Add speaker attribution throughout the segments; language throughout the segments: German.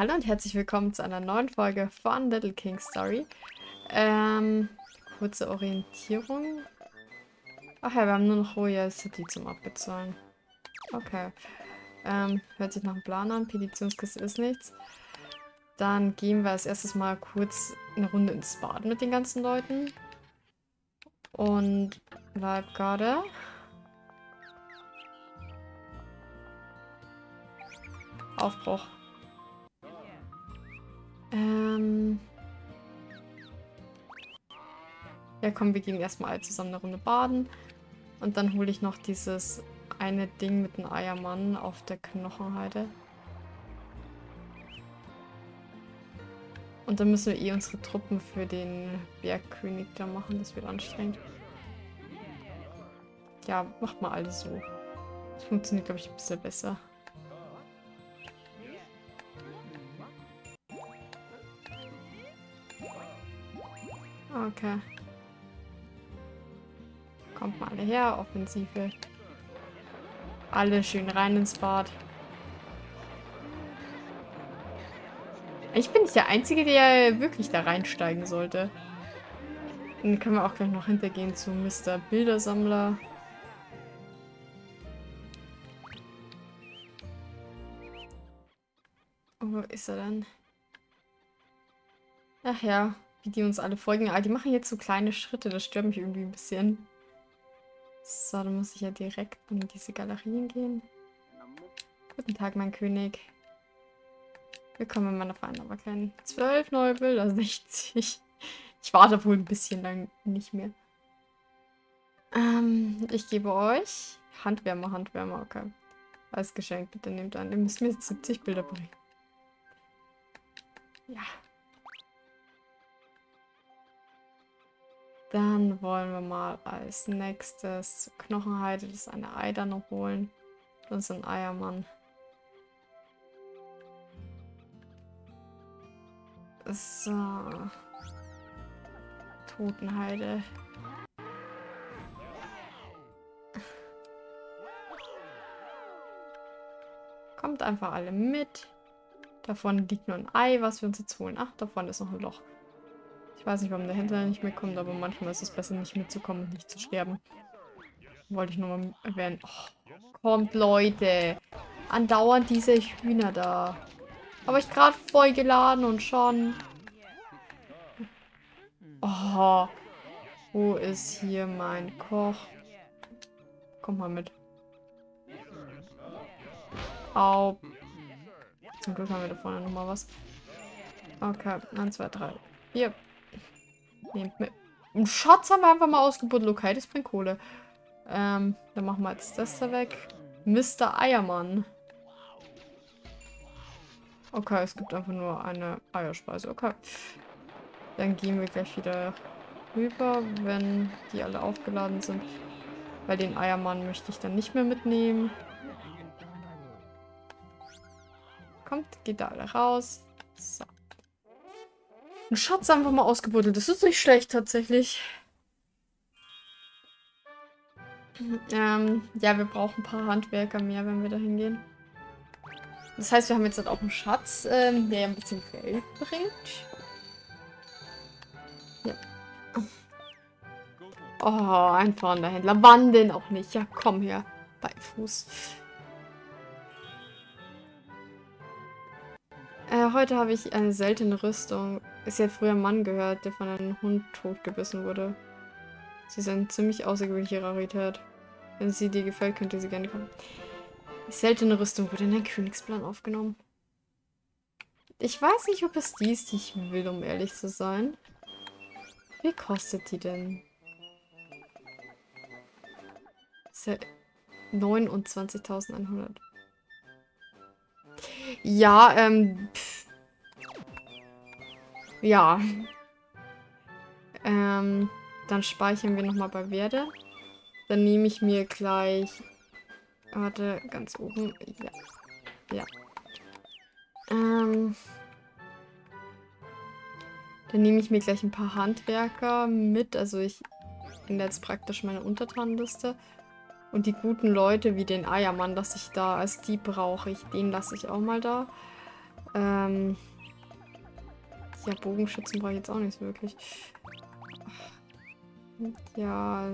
Speaker 1: Hallo und herzlich willkommen zu einer neuen Folge von Little King Story. Ähm, kurze Orientierung. Ach ja, wir haben nur noch Royal City zum Abbezahlen. Okay. Ähm, hört sich nach einem Plan an. Petitionskiste ist nichts. Dann gehen wir als erstes mal kurz eine Runde ins Bad mit den ganzen Leuten. Und Leibgarde. Aufbruch. Ja, komm, wir gehen erstmal alle zusammen eine Runde baden. Und dann hole ich noch dieses eine Ding mit dem Eiermann auf der Knochenheide. Und dann müssen wir eh unsere Truppen für den Bergkönig da machen. Das wird anstrengend. Ja, macht mal alles so. Das funktioniert, glaube ich, ein bisschen besser. Okay. Kommt mal alle her, Offensive. Alle schön rein ins Bad. Ich bin nicht der Einzige, der wirklich da reinsteigen sollte. Dann können wir auch gleich noch hintergehen zu Mr. Bildersammler. Wo ist er denn? Ach ja, wie die uns alle folgen. Aber ah, die machen jetzt so kleine Schritte. Das stört mich irgendwie ein bisschen. So, dann muss ich ja direkt in diese Galerien gehen. Guten Tag, mein König. Willkommen in meiner Feinde, aber kein zwölf neue Bilder, 60. Ich warte wohl ein bisschen lang nicht mehr. Ähm, ich gebe euch Handwärmer, Handwärmer, okay. Als Geschenk, bitte nehmt an. Ihr müsst mir jetzt 70 Bilder bringen. Ja. Dann wollen wir mal als nächstes Knochenheide, das eine Eider noch holen. Ein Eiermann. So. Totenheide. Kommt einfach alle mit. Davon liegt nur ein Ei, was wir uns jetzt holen. Ach, davon ist noch ein Loch. Ich weiß nicht, warum der Händler nicht mitkommt, aber manchmal ist es besser, nicht mitzukommen und nicht zu sterben. Wollte ich nur mal erwähnen. Oh, kommt, Leute. Andauernd diese Hühner da. Aber ich gerade voll geladen und schon... Oh. Wo ist hier mein Koch? Komm mal mit. Au. Zum Glück haben wir da vorne nochmal was. Okay, 1, 2, 3, 4. Nehmt mit. Einen Schatz haben wir einfach mal ausgebuddelt. Okay, das bringt Kohle. Ähm, dann machen wir jetzt das da weg. Mr. Eiermann. Okay, es gibt einfach nur eine Eierspeise. Okay. Dann gehen wir gleich wieder rüber, wenn die alle aufgeladen sind. Weil den Eiermann möchte ich dann nicht mehr mitnehmen. Kommt, geht da alle raus. So. Ein Schatz einfach mal ausgebuddelt. Das ist nicht schlecht tatsächlich. Ähm, ja, wir brauchen ein paar Handwerker mehr, wenn wir da hingehen. Das heißt, wir haben jetzt halt auch einen Schatz, ähm, der ein bisschen Geld bringt. Ja. Oh, ein fahrender. Wann denn auch nicht? Ja, komm her. Bei Fuß. Äh, heute habe ich eine seltene Rüstung. Sie hat früher einen Mann gehört, der von einem Hund totgebissen wurde. Sie ist eine ziemlich außergewöhnliche Rarität. Wenn sie dir gefällt, könnte sie gerne kommen. Seltene Rüstung wurde in den Königsplan aufgenommen. Ich weiß nicht, ob es dies nicht will, um ehrlich zu sein. Wie kostet die denn? 29.100. Ja, ähm... Pff. Ja. Ähm, dann speichern wir nochmal bei Werde. Dann nehme ich mir gleich... Warte, ganz oben. Ja. Ja. Ähm... Dann nehme ich mir gleich ein paar Handwerker mit. Also ich ändere jetzt praktisch meine Untertanenliste. Und die guten Leute wie den Eiermann, dass ich da als die brauche ich, den lasse ich auch mal da. Ähm. Ja, Bogenschützen brauche ich jetzt auch nicht wirklich. Ja.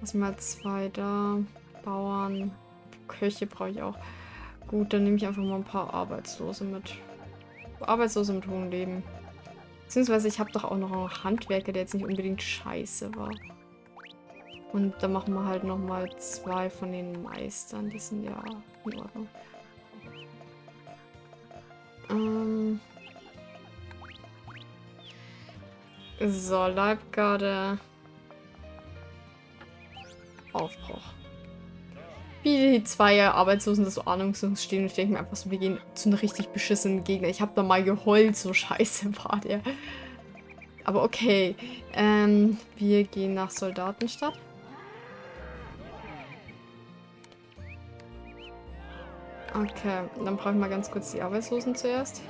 Speaker 1: Lass mal zwei da. Bauern. Köche brauche ich auch. Gut, dann nehme ich einfach mal ein paar Arbeitslose mit. Arbeitslose mit hohem Leben. Beziehungsweise ich habe doch auch noch einen Handwerker, der jetzt nicht unbedingt scheiße war. Und dann machen wir halt nochmal zwei von den Meistern. Die sind ja in Ordnung. Ähm so, Leibgarde. Aufbruch. Wie die zwei Arbeitslosen des so ahnungslos stehen und ich denke mir einfach so, wir gehen zu einem richtig beschissenen Gegner. Ich habe da mal geheult, so scheiße war der. Aber okay. Ähm, wir gehen nach Soldatenstadt. Okay, dann brauche ich mal ganz kurz die Arbeitslosen zuerst.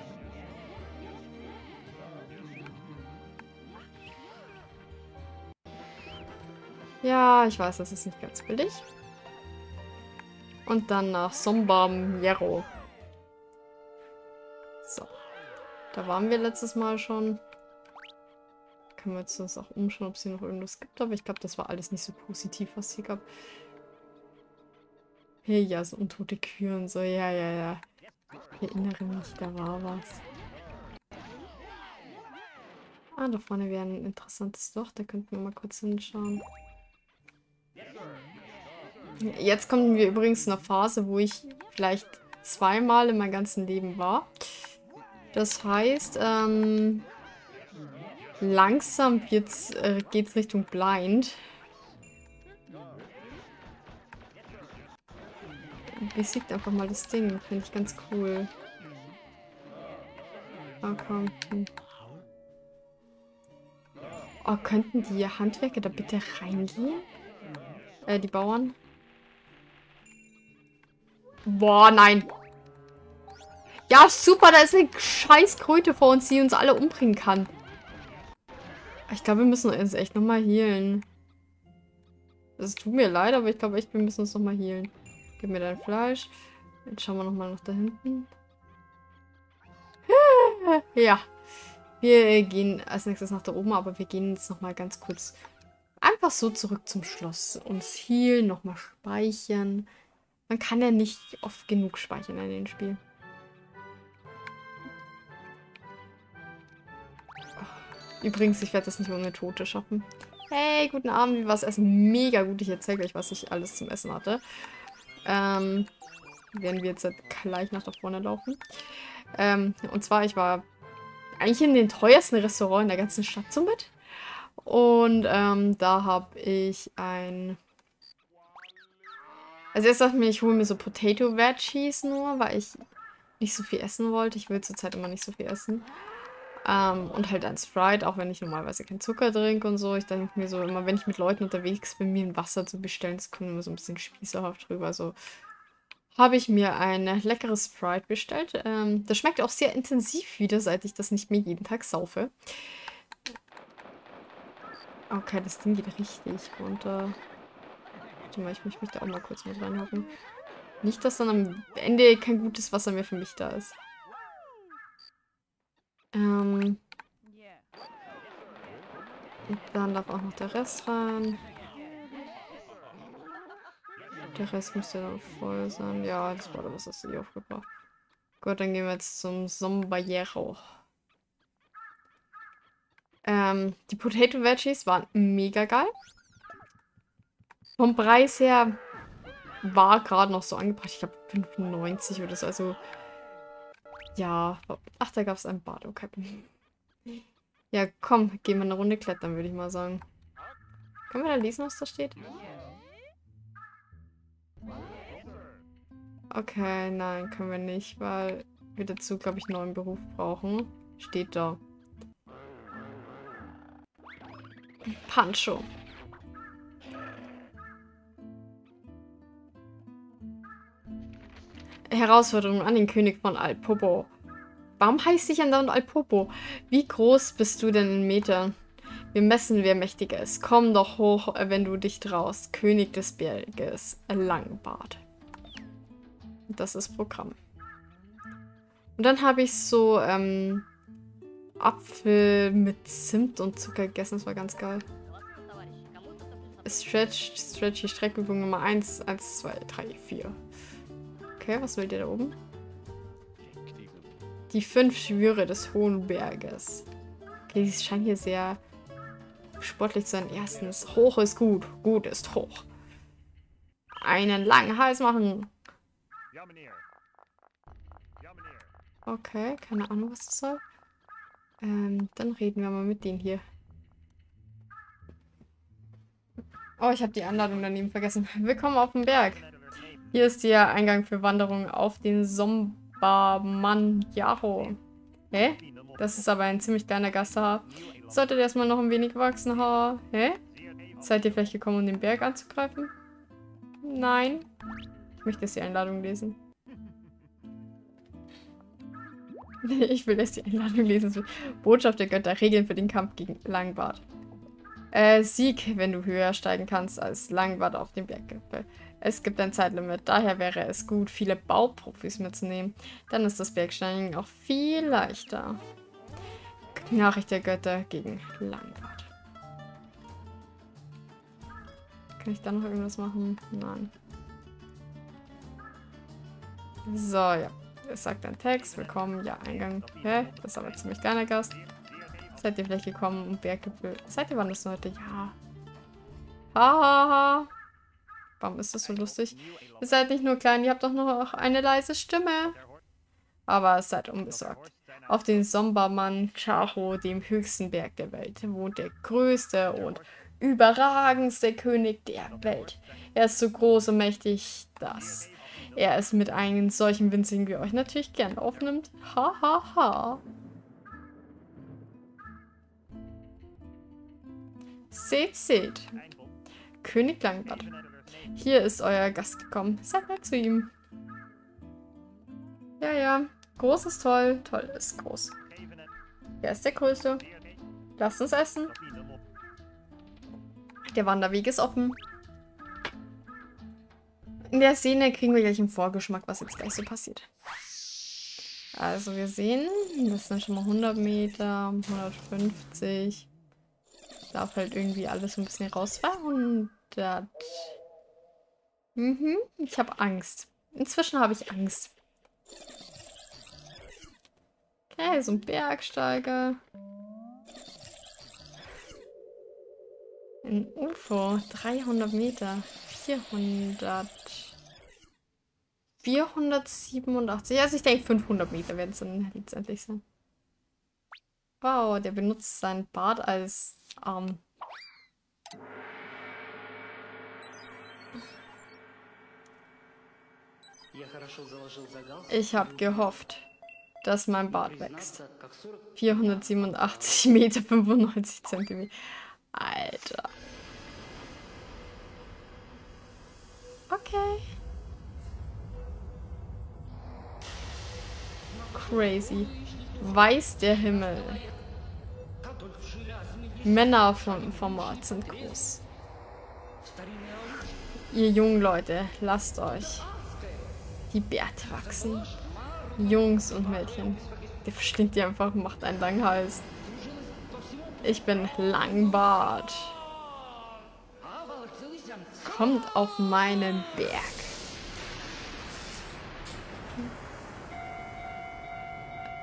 Speaker 1: Ja, ich weiß, das ist nicht ganz billig. Und dann nach Sombam Yarrow. So. Da waren wir letztes Mal schon. Können wir jetzt uns auch umschauen, ob es hier noch irgendwas gibt. Aber ich glaube, das war alles nicht so positiv, was hier gab. Hey, ja, so untote Kühe und so. Ja, ja, ja. Ich erinnere mich, da war was. Ah, da vorne wäre ein interessantes Loch. Da könnten wir mal kurz hinschauen. Jetzt kommen wir übrigens zu einer Phase, wo ich vielleicht zweimal in meinem ganzen Leben war. Das heißt, ähm, langsam geht's, äh, geht's Richtung Blind. besiegt einfach mal das Ding. Finde ich ganz cool. Oh, komm. Oh, könnten die Handwerker da bitte reingehen? Äh, die Bauern? Boah, nein. Ja, super, da ist eine scheiß Kröte vor uns, die uns alle umbringen kann. Ich glaube, wir müssen uns echt nochmal healen. Es tut mir leid, aber ich glaube echt, wir müssen uns nochmal healen. Gib mir dein Fleisch. Jetzt schauen wir nochmal nach da hinten. ja. Wir gehen als nächstes nach da oben, aber wir gehen jetzt nochmal ganz kurz einfach so zurück zum Schloss. Uns healen, nochmal speichern. Man kann ja nicht oft genug speichern in dem Spiel. Übrigens, ich werde das nicht ohne Tote schaffen. Hey, guten Abend, wie war es Essen? Mega gut, ich erzähle euch, was ich alles zum Essen hatte. Ähm, werden wir jetzt gleich nach da vorne laufen. Ähm, und zwar, ich war eigentlich in den teuersten Restaurant in der ganzen Stadt somit. Und ähm, da habe ich ein... Also erst dachte ich mir, ich hole mir so Potato Veggies nur, weil ich nicht so viel essen wollte. Ich will zurzeit immer nicht so viel essen. Ähm, und halt ein Sprite, auch wenn ich normalerweise keinen Zucker trinke und so. Ich denke mir so, immer wenn ich mit Leuten unterwegs bin, mir ein Wasser zu bestellen, das kommt immer so ein bisschen spießerhaft drüber. So habe ich mir ein leckeres Sprite bestellt. Ähm, das schmeckt auch sehr intensiv wieder, seit ich das nicht mehr jeden Tag saufe. Okay, das Ding geht richtig runter. Warte mal, ich möchte mich da auch mal kurz mit reinhocken. Nicht, dass dann am Ende kein gutes Wasser mehr für mich da ist. Ähm. Und dann darf auch noch der Rest rein. Der Rest müsste dann voll sein. Ja, das war was hast du hier aufgebracht. Gut, dann gehen wir jetzt zum Sombrero. Ähm, die Potato Veggies waren mega geil. Vom Preis her war gerade noch so angebracht. Ich glaube 95 oder so. Also ja. Ach, da gab es ein Bad. Okay. Ja, komm, gehen wir eine Runde klettern, würde ich mal sagen. Können wir da lesen, was da steht? Okay, nein, können wir nicht, weil wir dazu, glaube ich, einen neuen Beruf brauchen. Steht da. Pancho. Herausforderung an den König von Alpopo. Warum heißt dich andauernd Alpopo? Wie groß bist du denn in Metern? Wir messen, wer mächtiger ist. Komm doch hoch, wenn du dich traust. König des Berges, Langbart. Das ist Programm. Und dann habe ich so ähm, Apfel mit Zimt und Zucker gegessen. Das war ganz geil. Stretch, Stretchy Streckübung Nummer 1, 1, 2, 3, 4. Okay, was will der da oben? Die fünf Schwüre des Hohen Berges. Okay, die scheinen hier sehr sportlich zu sein. Erstens, hoch ist gut, gut ist hoch. Einen langen Hals machen. Okay, keine Ahnung, was das soll. Ähm, dann reden wir mal mit denen hier. Oh, ich habe die Anladung daneben vergessen. Willkommen auf dem Berg. Hier ist der Eingang für Wanderungen auf den Sombamanjaro. Hä? Das ist aber ein ziemlich kleiner Gasthaar. Solltet erstmal noch ein wenig wachsen, ha? Hä? Seid ihr vielleicht gekommen, um den Berg anzugreifen? Nein. Ich möchte jetzt die Einladung lesen. ich will erst die Einladung lesen. Botschaft der Götter, Regeln für den Kampf gegen Langbart. Äh, Sieg, wenn du höher steigen kannst als Langbart auf dem Berggipfel. Es gibt ein Zeitlimit, daher wäre es gut, viele Bauprofis mitzunehmen. Dann ist das Bergsteigen auch viel leichter. Nachricht der Götter gegen Langbart. Kann ich da noch irgendwas machen? Nein. So, ja. Es sagt ein Text. Willkommen. Ja, Eingang. Hä? Das ist aber ziemlich kleiner Gast. Seid ihr vielleicht gekommen, um Berggipfel... Seid ihr wann das heute? Ja. Hahaha. Warum ist das so lustig? Ihr seid nicht nur klein, ihr habt doch noch eine leise Stimme. Aber seid unbesorgt. Auf den Sombermann Chaho, dem höchsten Berg der Welt, wohnt der größte und überragendste König der Welt. Er ist so groß und mächtig, dass er es mit einem solchen Winzigen wie euch natürlich gern aufnimmt. Ha ha ha. Seht, seht. König Langbart. Hier ist euer Gast gekommen. Seid nett zu ihm. Ja, ja. Groß ist toll. Toll ist groß. Wer ist der Größte? Lasst uns essen. Der Wanderweg ist offen. In der Szene kriegen wir gleich einen Vorgeschmack, was jetzt gleich so passiert. Also wir sehen, das sind schon mal 100 Meter, 150 darf halt irgendwie alles ein bisschen raus. 200. Mhm, ich habe Angst. Inzwischen habe ich Angst. Okay, so ein Bergsteiger. Ein UFO. 300 Meter. 400. 487. Also ich denke 500 Meter werden es dann letztendlich sein. Wow, der benutzt sein Bart als Arm. Ich habe gehofft, dass mein Bart wächst. 487 Meter, 95 Zentimeter. Alter. Okay. Crazy. Weiß der Himmel. Männer vom Format sind groß. Ihr jungen Leute, lasst euch die Bärte wachsen. Jungs und Mädchen. Der verschlingt die einfach und macht einen langen Hals. Ich bin Langbart. Kommt auf meinen Berg.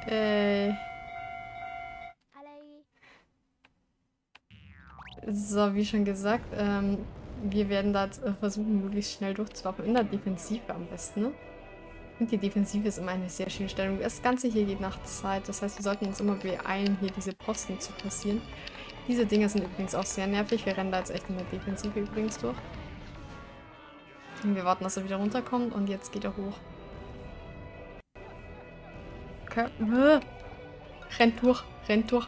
Speaker 1: Äh... So, wie schon gesagt, ähm, wir werden da äh, versuchen, möglichst schnell durchzulaufen. In der Defensive am besten, ne? Und die Defensive ist immer eine sehr schöne Stellung. Das Ganze hier geht nach Zeit. Das heißt, wir sollten uns immer beeilen, hier diese Posten zu passieren. Diese Dinge sind übrigens auch sehr nervig. Wir rennen da jetzt echt in der Defensive übrigens durch. Und wir warten, dass er wieder runterkommt. Und jetzt geht er hoch. Okay. Rennt durch, rennt durch.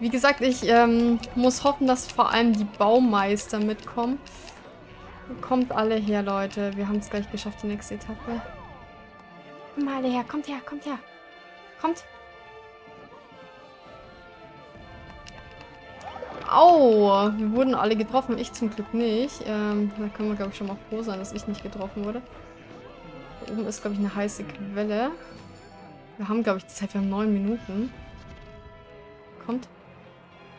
Speaker 1: Wie gesagt, ich ähm, muss hoffen, dass vor allem die Baumeister mitkommen. Kommt alle her, Leute. Wir haben es gleich geschafft, die nächste Etappe. Kommt alle her, kommt her, kommt her. Kommt. Au, wir wurden alle getroffen. Ich zum Glück nicht. Ähm, da können wir, glaube ich, schon mal froh sein, dass ich nicht getroffen wurde. Da oben ist, glaube ich, eine heiße Quelle. Wir haben, glaube ich, Zeit. Wir haben neun Minuten. Kommt.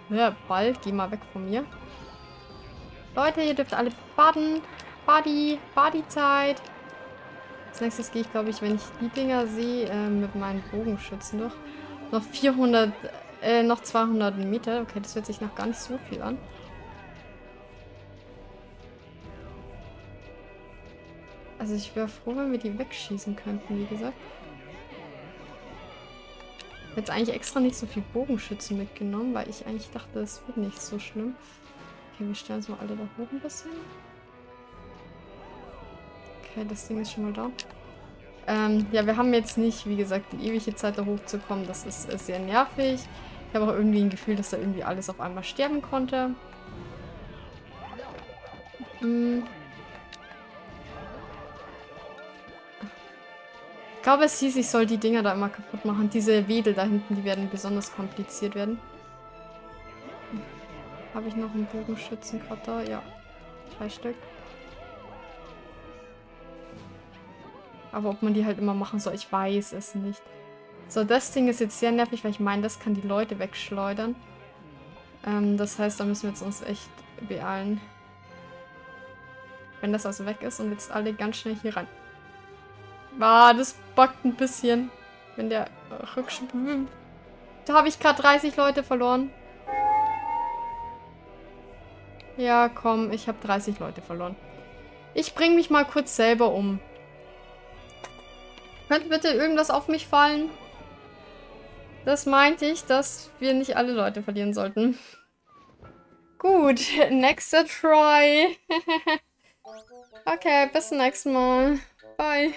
Speaker 1: Ja, Ball, geh mal weg von mir. Leute, ihr dürft alle baden. Badi, Badi-Zeit. Als nächstes gehe ich, glaube ich, wenn ich die Dinger sehe, äh, mit meinen Bogenschützen durch. Noch 400, äh, noch 200 Meter. Okay, das hört sich noch gar nicht so viel an. Also ich wäre froh, wenn wir die wegschießen könnten, wie gesagt. Habe jetzt eigentlich extra nicht so viel Bogenschützen mitgenommen, weil ich eigentlich dachte, es wird nicht so schlimm. Okay, wir stellen uns mal alle da hoch ein bisschen. Okay, das Ding ist schon mal da. Ähm, ja, wir haben jetzt nicht, wie gesagt, die ewige Zeit da hochzukommen. Das ist, ist sehr nervig. Ich habe auch irgendwie ein Gefühl, dass da irgendwie alles auf einmal sterben konnte. Hm. Glaube, es hieß, ich soll die Dinger da immer kaputt machen. Diese Wedel da hinten, die werden besonders kompliziert werden. Habe ich noch einen Bogenschützen gerade da? Ja. Drei Stück. Aber ob man die halt immer machen soll, ich weiß es nicht. So, das Ding ist jetzt sehr nervig, weil ich meine, das kann die Leute wegschleudern. Ähm, das heißt, da müssen wir jetzt uns echt beeilen. Wenn das also weg ist und jetzt alle ganz schnell hier rein. Ah, das backt ein bisschen. Wenn der Rückschwimmt. Da habe ich gerade 30 Leute verloren. Ja, komm, ich habe 30 Leute verloren. Ich bringe mich mal kurz selber um. Könnte bitte irgendwas auf mich fallen? Das meinte ich, dass wir nicht alle Leute verlieren sollten. Gut, nächster Try. okay, bis zum nächsten Mal. Bye.